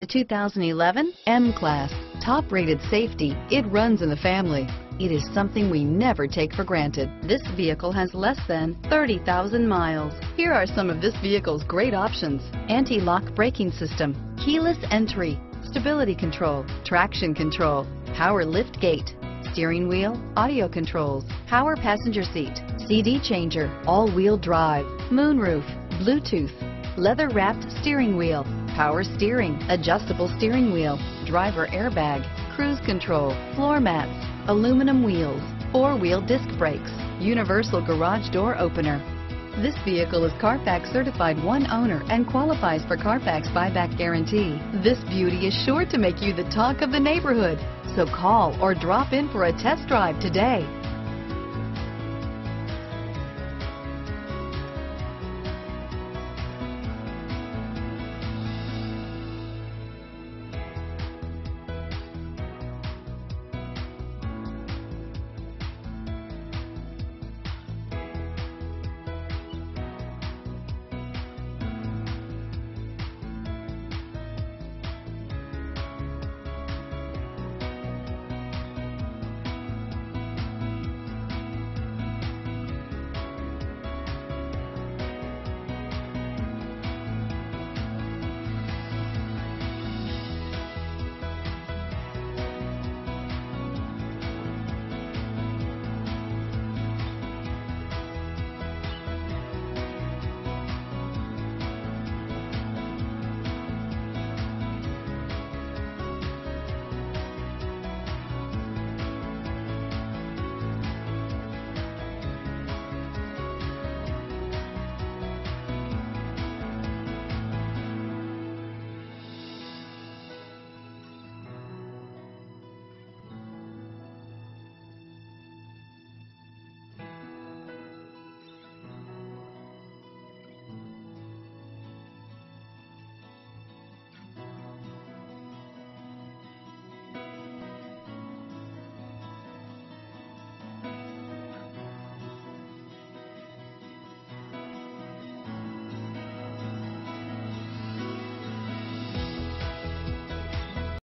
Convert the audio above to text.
The 2011 M-Class. Top-rated safety, it runs in the family. It is something we never take for granted. This vehicle has less than 30,000 miles. Here are some of this vehicle's great options. Anti-lock braking system, keyless entry, stability control, traction control, power lift gate, steering wheel, audio controls, power passenger seat, CD changer, all-wheel drive, moonroof, Bluetooth, leather-wrapped steering wheel, power steering, adjustable steering wheel, driver airbag, cruise control, floor mats, aluminum wheels, four-wheel disc brakes, universal garage door opener. This vehicle is Carfax certified one owner and qualifies for Carfax buyback guarantee. This beauty is sure to make you the talk of the neighborhood. So call or drop in for a test drive today.